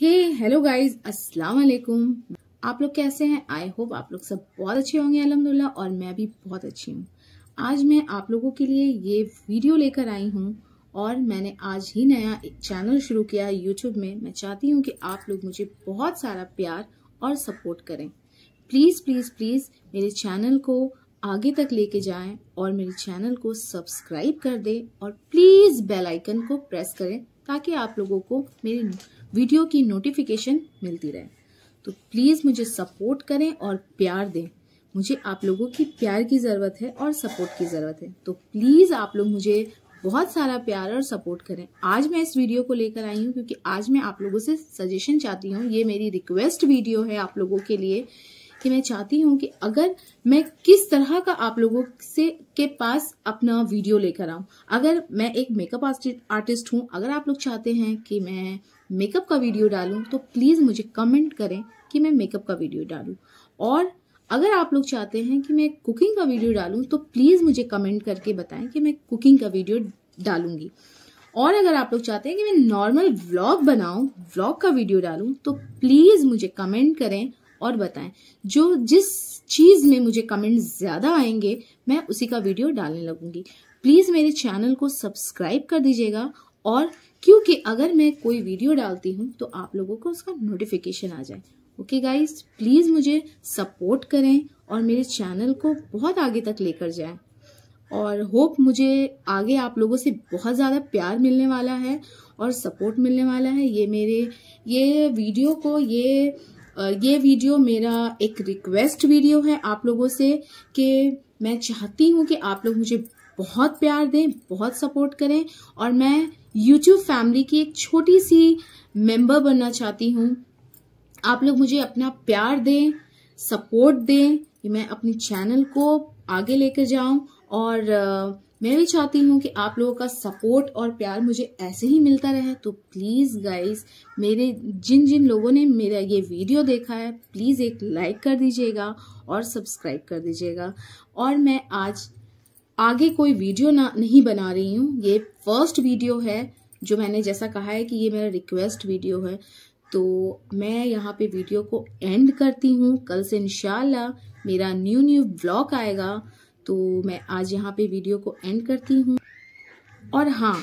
हे hello guys अस्सलाम वालेकुम आप लोग कैसे हैं? आई होप आप लोग सब बहुत अच्छे होंगे, अलहमदुल्ला, और मैं भी बहुत अच्छी हूँ। आज मैं आप लोगों के लिए ये वीडियो लेकर आई हूँ, और मैंने आज ही नया एक चैनल शुरू किया है यूट्यूब में। मैं चाहती हूँ कि आप लोग मुझे बहुत सारा प्यार और सपोर्ट करें। प्लीज़ प्लीज़ प्लीज़ मेरे चैनल को आगे तक लेके जाएँ और मेरे चैनल को सब्सक्राइब कर दें और प्लीज़ बेल आइकन को प्रेस करें ताकि आप लोगों को मेरी वीडियो की नोटिफिकेशन मिलती रहे। तो प्लीज़ मुझे सपोर्ट करें और प्यार दें। मुझे आप लोगों की प्यार की ज़रूरत है और सपोर्ट की ज़रूरत है। तो प्लीज़ आप लोग मुझे बहुत सारा प्यार और सपोर्ट करें। आज मैं इस वीडियो को लेकर आई हूँ क्योंकि आज मैं आप लोगों से सजेशन चाहती हूँ। ये मेरी रिक्वेस्ट वीडियो है आप लोगों के लिए कि मैं चाहती हूँ कि अगर मैं किस तरह का आप लोगों से, के पास अपना वीडियो लेकर आऊँ। अगर मैं एक मेकअप आर्टिस्ट हूँ, अगर आप लोग चाहते हैं कि मैं मेकअप का वीडियो डालूं तो प्लीज़ मुझे कमेंट करें कि मैं मेकअप का वीडियो डालूं। और अगर आप लोग चाहते हैं कि मैं कुकिंग का वीडियो डालूं तो प्लीज़ मुझे कमेंट करके बताएँ कि मैं कुकिंग का वीडियो डालूँगी। और अगर आप लोग चाहते हैं कि मैं नॉर्मल व्लॉग बनाऊँ व्लॉग का वीडियो डालूं तो प्लीज़ मुझे कमेंट करें और बताएँ, जो जिस चीज़ में मुझे कमेंट ज़्यादा आएँगे, मैं उसी का वीडियो डालने लगूँगी। प्लीज़ मेरे चैनल को सब्सक्राइब कर दीजिएगा और क्योंकि अगर मैं कोई वीडियो डालती हूँ तो आप लोगों को उसका नोटिफिकेशन आ जाए। ओके गाइस प्लीज़ मुझे सपोर्ट करें और मेरे चैनल को बहुत आगे तक लेकर जाएँ। और होप मुझे आगे आप लोगों से बहुत ज़्यादा प्यार मिलने वाला है और सपोर्ट मिलने वाला है। ये मेरे, ये वीडियो को, ये ये वीडियो मेरा एक रिक्वेस्ट वीडियो है आप लोगों से कि मैं चाहती हूँ कि आप लोग मुझे बहुत प्यार दें, बहुत सपोर्ट करें और मैं यूट्यूब फैमिली की एक छोटी सी मेंबर बनना चाहती हूँ। आप लोग मुझे अपना प्यार दें सपोर्ट दें कि मैं अपनी चैनल को आगे लेकर जाऊँ और मैं भी चाहती हूँ कि आप लोगों का सपोर्ट और प्यार मुझे ऐसे ही मिलता रहे। तो प्लीज़ गाइस, मेरे, जिन जिन लोगों ने मेरा ये वीडियो देखा है, प्लीज़ एक लाइक कर दीजिएगा और सब्सक्राइब कर दीजिएगा। और मैं आज आगे कोई वीडियो ना, नहीं बना रही हूँ। ये फ़र्स्ट वीडियो है, जो मैंने जैसा कहा है कि ये मेरा रिक्वेस्ट वीडियो है। तो मैं यहाँ पे वीडियो को एंड करती हूँ। कल से इनशाला मेरा न्यू न्यू ब्लॉग आएगा। तो मैं आज यहाँ पे वीडियो को एंड करती हूँ। और हाँ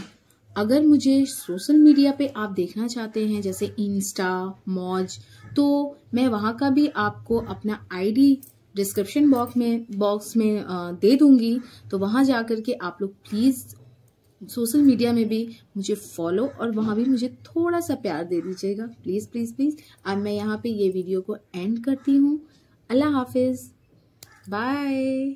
अगर मुझे सोशल मीडिया पे आप देखना चाहते हैं, जैसे इंस्टा मौज तो मैं वहाँ का भी आपको अपना आईडी डिस्क्रिप्शन बॉक्स में बॉक्स में दे दूँगी। तो वहाँ जाकर के आप लोग प्लीज़ सोशल मीडिया में भी मुझे फॉलो और वहाँ भी मुझे थोड़ा सा प्यार दे दीजिएगा। प्लीज़ प्लीज़ प्लीज़ अब मैं यहाँ पे ये वीडियो को एंड करती हूँ। अल्लाह हाफिज़। बाय